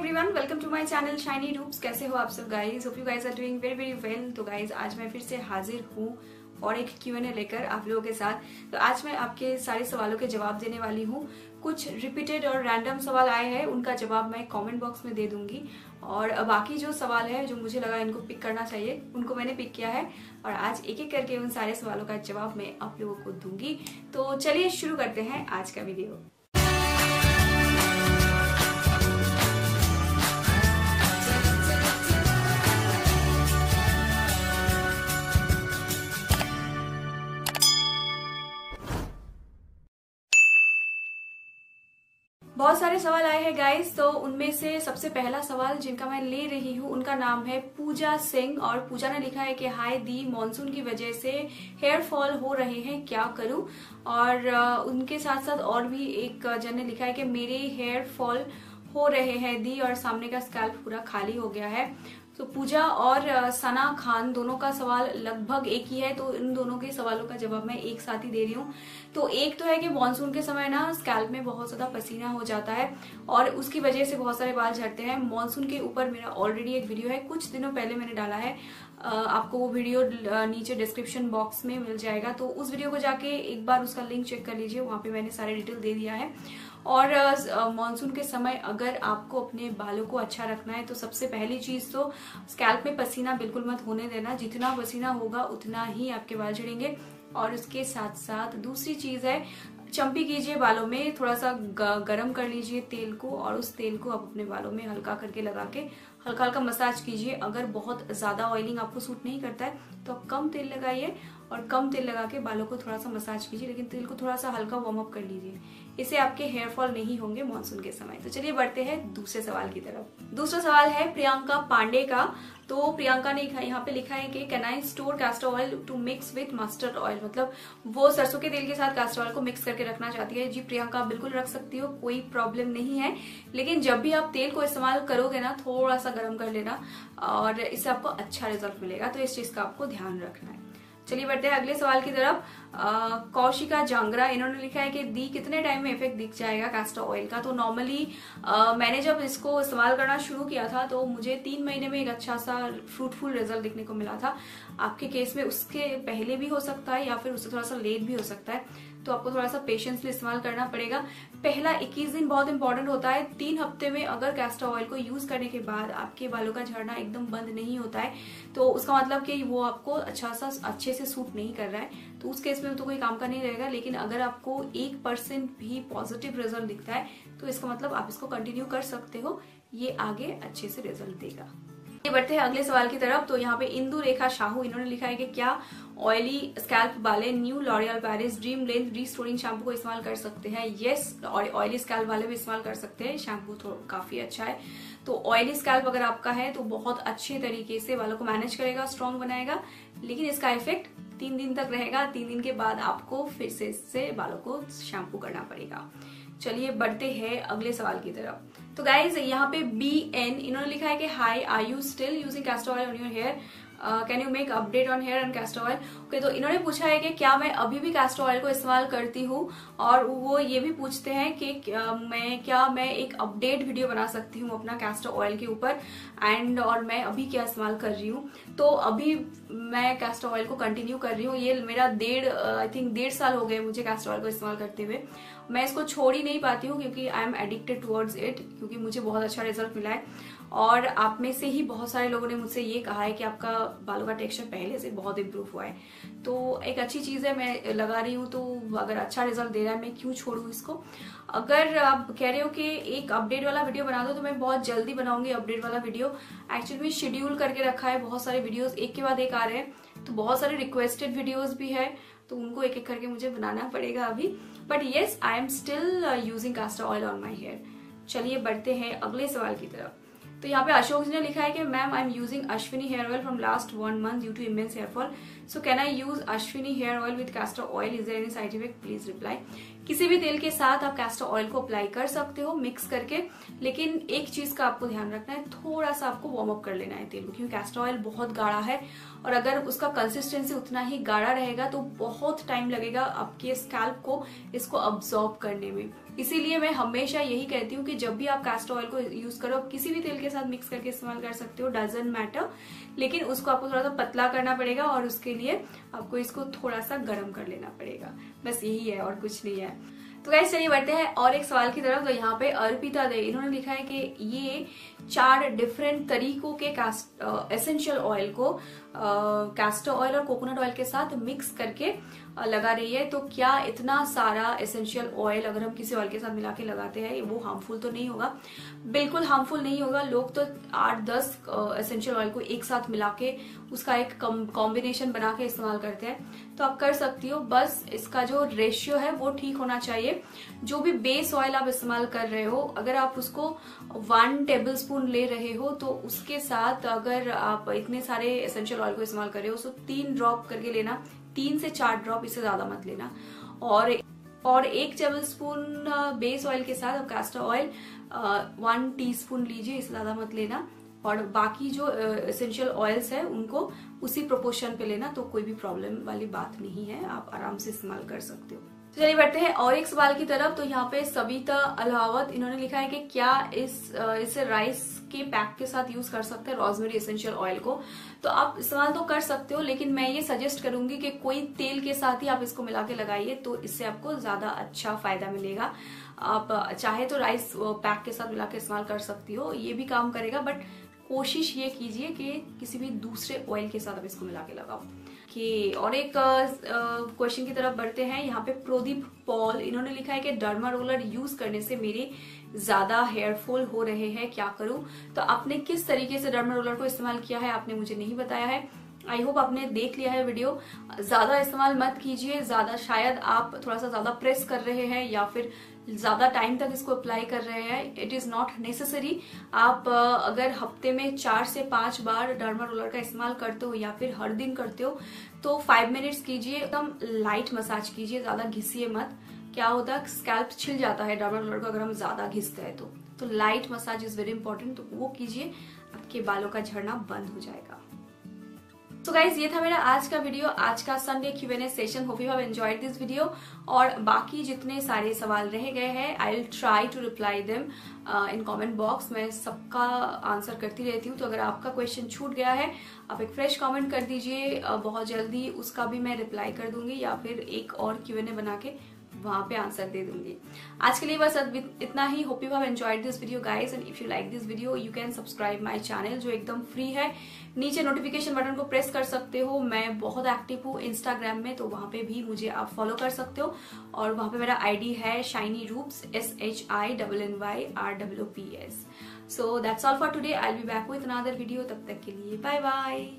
Everyone welcome to my channel Shiny Roops कैसे हो आप सब guys hope you guys are doing very very well तो guys आज मैं फिर से हाजिर हूँ और एक क्यू एन ए लेकर आप लोगों के साथ। तो आज मैं आपके सारे सवालों के जवाब देने वाली हूँ। कुछ रिपीटेड और रैंडम सवाल आए हैं, उनका जवाब मैं कमेंट बॉक्स में दे दूँगी। और बाकी जो सवाल है, जो मुझे लगा इनको पिक करना चाहिए, उनको मैंने पिक किया है। और आज एक एक करके उन सारे सवालों का जवाब मैं आप लोगों को दूँगी। तो चलिए शुरू करते हैं आज का वीडियो बहुत सारे सवाल आए हैं गाइस तो उनमें से सबसे पहला सवाल जिनका मैं ले रही हूँ, उनका नाम है पूजा सिंह और पूजा ने लिखा है कि, हाय दी मॉनसून की वजह से हेयर फॉल हो रहे हैं, क्या करूँ? और उनके साथ साथ और भी एक जन ने लिखा है कि, मेरे हेयर फॉल हो रहे हैं, दी और सामने का स्कैल्प पूरा खाली हो गया है। तो पूजा और सना खान दोनों का सवाल लगभग एक ही है तो इन दोनों के सवालों का जवाब मैं एक साथ ही दे रही हूँ। तो एक तो है कि मानसून के समय ना स्कैल्प में बहुत ज़्यादा पसीना हो जाता है और उसकी वजह से बहुत सारे बाल झड़ते हैं। मानसून के ऊपर मेरा ऑलरेडी एक वीडियो है, कुछ दिनों पहले मैंने डाला है। आपको वो वीडियो नीचे डिस्क्रिप्शन बॉक्स में मिल जाएगा। तो उस वीडियो को जाके एक बार उसका लिंक चेक कर लीजिए, वहाँ पे मैंने सारे डिटेल दे दिया है। और मानसून के समय अगर आपको अपने बालों को अच्छा रखना है तो सबसे पहली चीज़ तो स्कैल्प में पसीना बिल्कुल मत होने देना। जितना पसीना होगा, उतना ही आपके बाल झड़ेंगे। और उसके साथ साथ दूसरी चीज़ है, चंपी कीजिए बालों में थोड़ा सा गरम कर लीजिए तेल को, और उस तेल को आप अपने बालों में हल्का करके लगा के हल्का हल्का मसाज कीजिए। अगर बहुत ज़्यादा ऑयलिंग आपको सूट नहीं करता है तो आप कम तेल लगाइए। और कम तेल लगा के बालों को थोड़ा सा मसाज कीजिए, लेकिन तेल को थोड़ा सा हल्का वार्म अप कर लीजिए। इससे आपके हेयर फॉल नहीं होंगे मानसून के समय। तो चलिए बढ़ते हैं दूसरे सवाल की तरफ़। दूसरा सवाल है प्रियंका पांडे का। तो प्रियंका ने यहाँ पे लिखा है कि can I store castor oil to mix with mustard oil मतलब वो सरसों के तेल के साथ कैस्टर ऑयल को मिक्स करके रखना चाहती है। जी प्रियंका बिल्कुल रख सकती हो, कोई प्रॉब्लम नहीं है। लेकिन जब भी आप तेल को इस्तेमाल करोगे ना, थोड़ा सा गर्म कर लेना, और इससे आपको अच्छा रिज़ल्ट मिलेगा। तो इस चीज़ का आपको ध्यान रखना है। चलिए बढ़ते हैं अगले सवाल की तरफ़। कौशिका जांगरा इन्होंने लिखा है कि दी कितने टाइम में इफ़ेक्ट दिख जाएगा कैस्टर ऑयल का? तो नॉर्मली मैंने जब इसको इस्तेमाल करना शुरू किया था तो मुझे तीन महीने में एक अच्छा सा फ्रूटफुल रिज़ल्ट दिखने को मिला था। आपके केस में उसके पहले भी हो सकता है या फिर उससे थोड़ा सा लेट भी हो सकता है। तो आपको थोड़ा सा पेशेंसली इस्तेमाल करना पड़ेगा। पहला 21 दिन बहुत इंपॉर्टेंट होता है। तीन हफ़्ते में अगर कैस्टर ऑयल को यूज़ करने के बाद आपके बालों का झड़ना एकदम बंद नहीं होता है तो उसका मतलब कि वो आपको अच्छा सा, अच्छे से सूट नहीं कर रहा है। तो उस केस में तो कोई काम का नहीं रहेगा, लेकिन अगर आपको एक परसेंट भी पॉजिटिव रिज़ल्ट दिखता है तो इसका मतलब आप इसको कंटिन्यू कर सकते हो। ये आगे अच्छे से रिज़ल्ट देगा। ये बढ़ते हैं अगले सवाल की तरफ़। तो यहाँ पे इंदु रेखा शाहू, इन्होंने लिखा है कि क्या ऑयली स्कैल्प वाले new L'Oreal Paris dream length restoring shampoo को इस्तेमाल कर सकते हैं? येस ऑयली स्कैल्प वाले भी इस्तेमाल कर सकते हैं। शैम्पू तो काफ़ी अच्छा है। तो ऑयली स्कैल्प अगर आपका है तो बहुत अच्छे तरीके से बालों को मैनेज करेगा स्ट्रॉन्ग बनाएगा। लेकिन इसका इफ़ेक्ट तीन दिन तक रहेगा। तीन दिन के बाद आपको फिर से इससे बालों को शैम्पू करना पड़ेगा। चलिए बढ़ते हैं अगले सवाल की तरफ़। तो गाइज़ यहाँ पे बी एन इन्होंने लिखा है कि hi are you still using castor oil on your hair can you make update on hair and castor oil okay तो इन्होंने पूछा है कि, क्या मैं अभी भी कैस्टर ऑयल को इस्तेमाल करती हूँ? और वो ये भी पूछते हैं कि, क्या मैं क्या मैं एक अपडेट वीडियो बना सकती हूँ अपना कैस्टर ऑयल के ऊपर? एंड और मैं अभी क्या इस्तेमाल कर रही हूँ? तो अभी मैं कैस्टर ऑयल को कंटिन्यू कर रही हूँ। ये मेरा डेढ़ आई थिंक डेढ़ साल हो गए मुझे कैस्टर ऑयल को इस्तेमाल करते हुए। मैं इसको छोड़ ही नहीं पाती हूँ क्योंकि I am addicted towards it क्योंकि मुझे बहुत अच्छा रिज़ल्ट मिला है। और आप में से ही बहुत सारे लोगों ने मुझसे ये कहा है कि आपका बालों का टेक्स्चर पहले से बहुत इम्प्रूव हुआ है। तो एक अच्छी चीज़ है, मैं लगा रही हूँ तो अगर अच्छा रिज़ल्ट दे रहा है, मैं क्यों छोड़ू इसको? अगर आप कह रहे हो कि एक अपडेट वाला वीडियो बना दो तो मैं बहुत जल्दी बनाऊँगी अपडेट वाला वीडियो एक्चुअली में शेड्यूल करके रखा है बहुत सारे वीडियोस एक के बाद एक आ रहे हैं तो बहुत सारे रिक्वेस्टेड वीडियोस भी है तो उनको एक एक करके मुझे बनाना पड़ेगा अभी। But yes I am still using castor oil on my hair चलिए बढ़ते हैं अगले सवाल की तरफ़। तो यहाँ पे अशोक जी ने लिखा है कि ma'am I am using Ashwini hair oil from last one month due to immense hair fall so can I use Ashwini hair oil with castor oil is any side effect please reply किसी भी तेल के साथ आप castor oil को apply कर सकते हो मिक्स करके, लेकिन एक चीज़ का आपको ध्यान रखना है, थोड़ा सा आपको वार्म अप कर लेना है तेल को क्योंकि कैस्टर ऑयल बहुत गाढ़ा है और अगर उसका कंसिस्टेंसी उतना ही गाढ़ा रहेगा तो बहुत टाइम लगेगा आपके स्कैल्प को, इसको अब्जॉर्ब करने में। इसीलिए मैं हमेशा यही कहती हूँ कि जब भी आप कैस्टर ऑयल को यूज़ करो, आप किसी भी तेल के साथ मिक्स करके इस्तेमाल कर सकते हो डजेंट मैटर लेकिन उसको आपको थोड़ा सा पतला करना पड़ेगा और उसके लिए आपको इसको थोड़ा सा गर्म कर लेना पड़ेगा। बस यही है और कुछ नहीं है। तो कैसे चलिए बढ़ते हैं और एक सवाल की तरफ़। तो यहाँ पे अर्पिता दे, इन्होंने लिखा है कि ये चार डिफरेंट तरीकों के एसेंशियल ऑयल को कैस्टर ऑयल और कोकोनट ऑयल के साथ मिक्स करके लगा रही है तो क्या इतना सारा एसेंशियल ऑयल अगर हम किसी ऑयल के साथ मिला के लगाते हैं, वो हार्मफुल तो नहीं होगा? बिल्कुल हार्मफुल नहीं होगा। लोग तो आठ दस एसेंशियल ऑयल को एक साथ मिला के उसका एक कॉम्बिनेशन बना के इस्तेमाल करते हैं। तो आप कर सकती हो, बस इसका जो रेशियो है, वो ठीक होना चाहिए। जो भी बेस ऑयल आप इस्तेमाल कर रहे हो, अगर आप उसको वन टेबल स्पून ले रहे हो तो उसके साथ अगर आप इतने सारे एसेंशियल ऑयल को इस्तेमाल कर रहे हो तो तीन ड्रॉप करके लेना तीन से चार ड्रॉप इससे ज़्यादा मत लेना। और और एक टेबल स्पून बेस ऑयल के साथ कैस्टर ऑयल वन टीस्पून लीजिए, इससे ज़्यादा मत लेना। और बाकी जो एसेंशियल ऑयल्स है, उनको उसी प्रोपोर्शन पे लेना तो कोई भी प्रॉब्लम वाली बात नहीं है। आप आराम से इस्तेमाल कर सकते हो। तो चलिए बढ़ते हैं और एक सवाल की तरफ़। तो यहाँ पे सविता अलावत, इन्होंने लिखा है कि क्या इस इसे राइस के पैक के साथ यूज़ कर सकते हैं रोजमेरी एसेंशियल ऑयल को? तो आप इस्तेमाल तो कर सकते हो, लेकिन मैं ये सजेस्ट करूँगी कि कोई तेल के साथ ही आप इसको मिला के लगाइए तो इससे आपको ज़्यादा अच्छा फ़ायदा मिलेगा। आप चाहे तो राइस पैक के साथ मिला के इस्तेमाल कर सकती हो, ये भी काम करेगा बट कोशिश ये कीजिए कि किसी भी दूसरे ऑयल के साथ आप इसको मिला के लगाओ। कि और एक क्वेश्चन की तरफ़ बढ़ते हैं। यहाँ पे प्रोदीप पॉल इन्होंने लिखा है कि डर्मा रोलर यूज़ करने से मेरे ज़्यादा हेयर फॉल हो रहे हैं, क्या करूँ? तो आपने किस तरीके से डर्मा रोलर को इस्तेमाल किया है, आपने मुझे नहीं बताया है। आई होप आपने देख लिया है वीडियो ज़्यादा इस्तेमाल मत कीजिए, ज़्यादा शायद आप थोड़ा सा ज़्यादा प्रेस कर रहे हैं या फिर ज़्यादा टाइम तक इसको अप्लाई कर रहे हैं इट इज़ नॉट नेसेसरी आप अगर हफ़्ते में चार से पाँच बार डर्मा रोलर का इस्तेमाल करते हो या फिर हर दिन करते हो तो फाइव मिनट्स कीजिए, एकदम लाइट मसाज कीजिए, ज़्यादा घिसिए मत। क्या होता है स्कैल्प छिल जाता है डर्मा रोलर को अगर हम ज़्यादा घिसते हैं तो। तो light massage is very important तो वो कीजिए, आपके बालों का झड़ना बंद हो जाएगा। So गाइज़ ये था मेरा आज का वीडियो आज का Sunday Q and A session hope you have enjoyed this video और बाकी जितने सारे सवाल रह गए हैं I will try to reply them in comment box मैं सबका आंसर करती रहती हूँ। तो अगर आपका क्वेश्चन छूट गया है आप एक फ्रेश कमेंट कर दीजिए uh, बहुत जल्दी उसका भी मैं रिप्लाई कर दूँगी या फिर एक और क्यू एन ए बना के वहाँ पे आंसर दे दूँगी। आज के लिए बस इतना ही। Hope you have enjoyed this video guys and if you like this video you can subscribe my channel जो एकदम फ्री है। नीचे नोटिफिकेशन बटन को प्रेस कर सकते हो। मैं बहुत एक्टिव हूँ इंस्टाग्राम में तो वहाँ पे भी मुझे आप फॉलो कर सकते हो। और वहाँ पे मेरा आईडी है Shiny Roops S H I double N Y R W P S so that's all for today I be back with another video तब तक के लिए बाय बाय